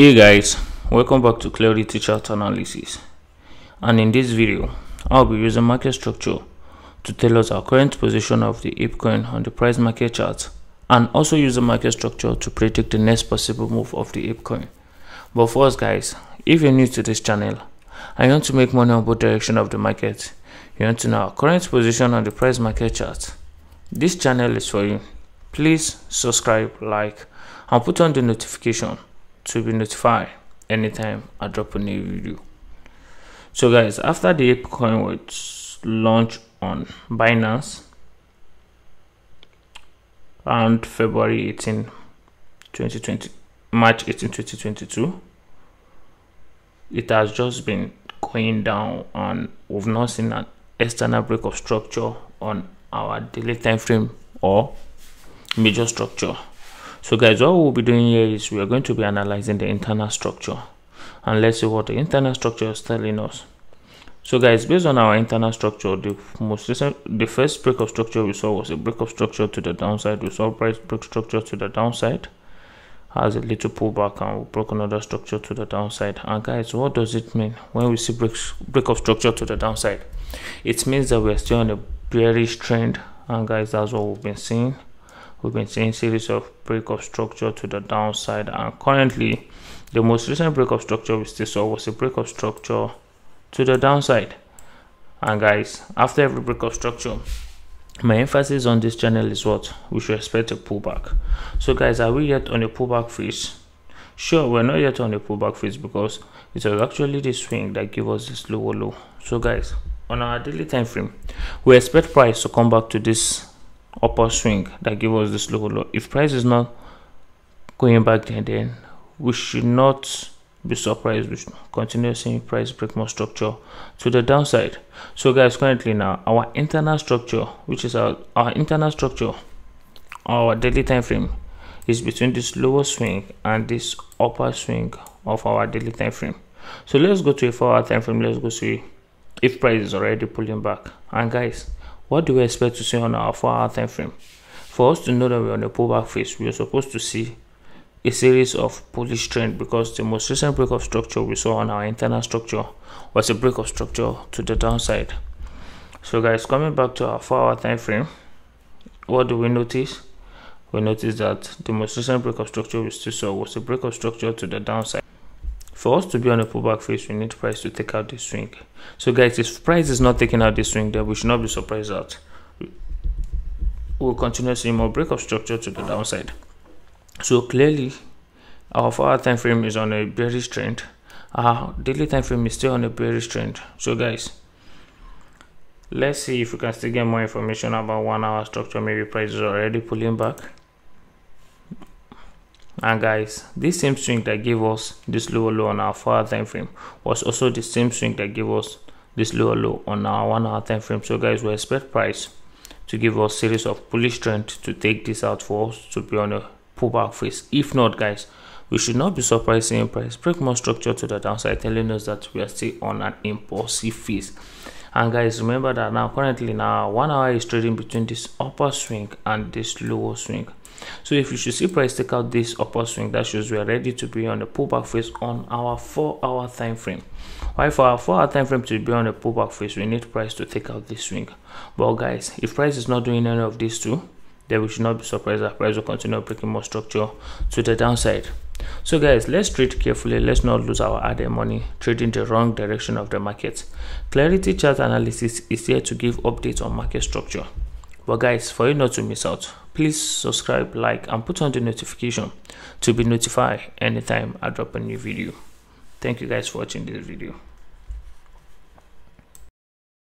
hey guys welcome back to clarity chart analysis. And in this video i'll be using market structure to tell us our current position of the ape coin on the price market chart and also use the market structure to predict the next possible move of the ape coin but first guys if you're new to this channel and you want to make money on both direction of the market. You want to know our current position on the price market chart? This channel is for you. Please subscribe like and put on the notification to be notified anytime I drop a new video. So guys, after the ApeCoin was launched on Binance around February 18, 2020, March 18, 2022, it has just been going down and we've not seen an external break of structure on our daily time frame or major structure so guys what we'll be doing here is we are going to be analyzing the internal structure. And let's see what the internal structure is telling us. So guys based on our internal structure the most recent the first break of structure we saw was a break of structure to the downside. We saw price break structure to the downside. Has a little pullback and we broke another structure to the downside. And guys what does it mean when we see break break of structure to the downside? It means that we're still on a bearish trend. And guys that's what we've been seeing we've been seeing series of break of structure to the downside and currently the most recent break of structure we still saw was a break of structure to the downside. And guys after every break of structure my emphasis on this channel is what? We should expect a pullback. So guys are we yet on a pullback phase? Sure we're not yet on a pullback phase because it was actually the swing that gave us this lower low. So guys on our daily time frame we expect price to come back to this upper swing that give us this low low if price is not going back there then we should not be surprised. Should continue seeing price break more structure to the downside. So guys currently now our internal structure which is our, our internal structure our daily time frame is between this lower swing and this upper swing of our daily time frame. So let's go to a four hour time frame. Let's go see if price is already pulling back. And guys what do we expect to see on our 4 hour time frame? For us to know that we're on a pullback phase, we are supposed to see a series of bullish trend because the most recent break of structure we saw on our internal structure was a break of structure to the downside. So guys, coming back to our 4 hour time frame, what do we notice? We notice that the most recent break of structure we still saw was a break of structure to the downside. For us to be on a pullback phase, we need price to take out the swing. So guys, if price is not taking out the swing, then we should not be surprised that we'll continue seeing more break of structure to the downside. So clearly, our 4 hour time frame is on a bearish trend. Our daily time frame is still on a bearish trend. So guys, let's see if we can still get more information about one hour structure. Maybe price is already pulling back and guys this same swing that gave us this lower low on our four time frame was also the same swing that gave us this lower low on our one hour time frame. So guys we expect price to give us series of bullish trend to take this out for us to be on a pullback phase. If not guys we should not be surprised seeing price. Break more structure to the downside telling us that we are still on an impulsive phase and guys remember that now currently now one hour is trading between this upper swing and this lower swing. So if you should see price take out this upper swing that shows we are ready to be on a pullback phase on our four hour time frame. Why for our four hour time frame to be on a pullback phase? We need price to take out this swing. But guys if price is not doing any of these two then we should not be surprised that price will continue breaking more structure to the downside. So guys let's trade carefully. Let's not lose our added money trading the wrong direction of the market. Clarity chart analysis is here to give updates on market structure. But guys for you not to miss out please subscribe like and put on the notification to be notified anytime i drop a new video. Thank you guys for watching this video